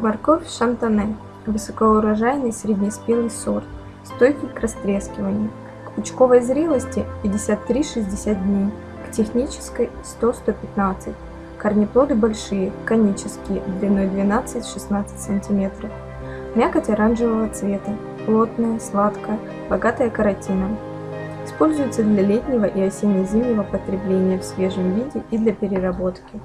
Морковь Шантане – высокоурожайный среднеспелый сорт, стойкий к растрескиванию. К пучковой зрелости 53-60 дней, к технической 100-115. Корнеплоды большие, конические, длиной 12-16 см. Мякоть оранжевого цвета, плотная, сладкая, богатая каротином. Используется для летнего и осенне-зимнего потребления в свежем виде и для переработки.